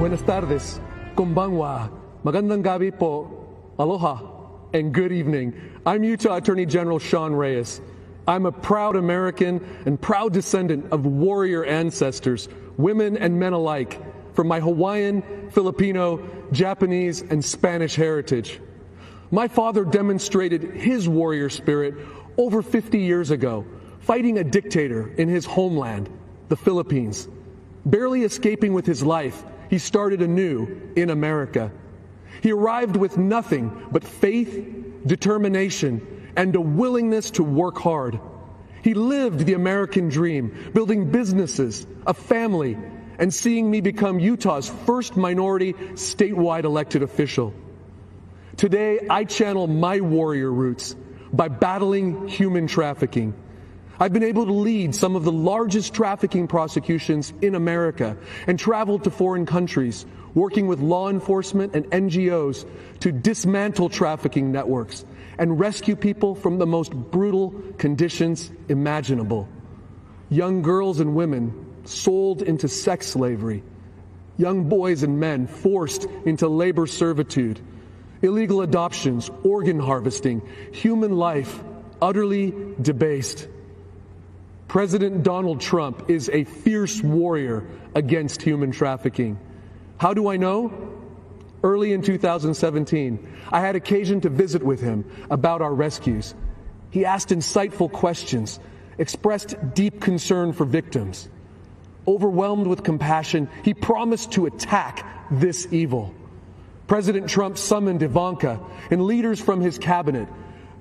Buenas tardes. Konbanwa. Magandang gabi po. Aloha. And good evening. I'm Utah Attorney General Sean Reyes. I'm a proud American and proud descendant of warrior ancestors, women and men alike, from my Hawaiian, Filipino, Japanese, and Spanish heritage. My father demonstrated his warrior spirit over 50 years ago, fighting a dictator in his homeland, the Philippines. Barely escaping with his life, he started anew in America. He arrived with nothing but faith, determination, and a willingness to work hard. He lived the American dream, building businesses, a family, and seeing me become Utah's first minority statewide elected official. Today, I channel my warrior roots by battling human trafficking. I've been able to lead some of the largest trafficking prosecutions in America and traveled to foreign countries, working with law enforcement and NGOs to dismantle trafficking networks and rescue people from the most brutal conditions imaginable. Young girls and women sold into sex slavery, young boys and men forced into labor servitude, illegal adoptions, organ harvesting, human life utterly debased. President Donald Trump is a fierce warrior against human trafficking. How do I know? Early in 2017, I had occasion to visit with him about our rescues. He asked insightful questions, expressed deep concern for victims. Overwhelmed with compassion, he promised to attack this evil. President Trump summoned Ivanka and leaders from his cabinet,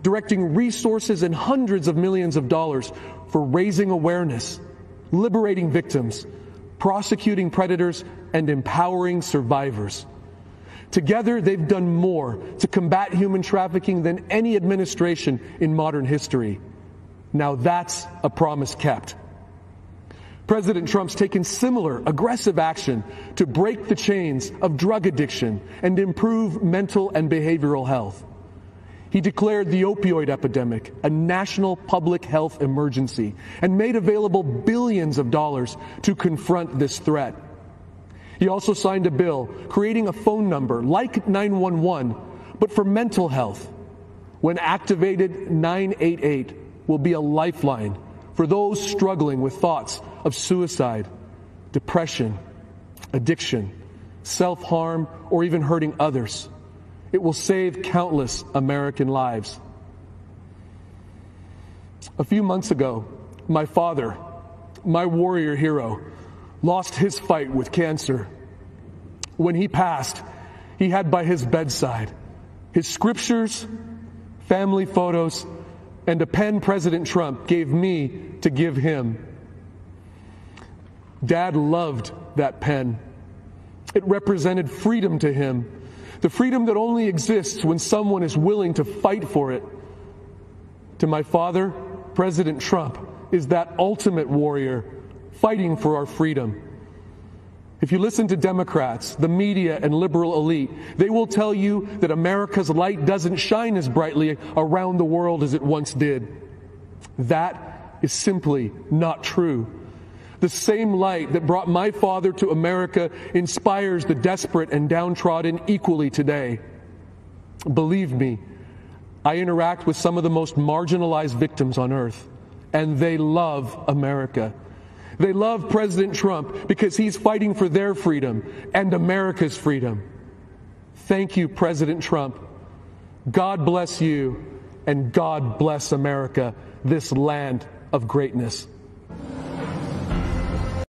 directing resources and hundreds of millions of dollars for raising awareness, liberating victims, prosecuting predators, and empowering survivors. Together, they've done more to combat human trafficking than any administration in modern history. Now that's a promise kept. President Trump's taken similar aggressive action to break the chains of drug addiction and improve mental and behavioral health. He declared the opioid epidemic a national public health emergency and made available billions of dollars to confront this threat. He also signed a bill creating a phone number like 911, but for mental health. When activated, 988 will be a lifeline for those struggling with thoughts of suicide, depression, addiction, self harm, or even hurting others. It will save countless American lives. A few months ago, my father, my warrior hero, lost his fight with cancer. When he passed, he had by his bedside his scriptures, family photos, and a pen President Trump gave me to give him. Dad loved that pen. It represented freedom to him the freedom that only exists when someone is willing to fight for it. To my father, President Trump is that ultimate warrior fighting for our freedom. If you listen to Democrats, the media, and liberal elite, they will tell you that America's light doesn't shine as brightly around the world as it once did. That is simply not true. The same light that brought my father to America inspires the desperate and downtrodden equally today. Believe me, I interact with some of the most marginalized victims on earth, and they love America. They love President Trump because he's fighting for their freedom and America's freedom. Thank you, President Trump. God bless you, and God bless America, this land of greatness.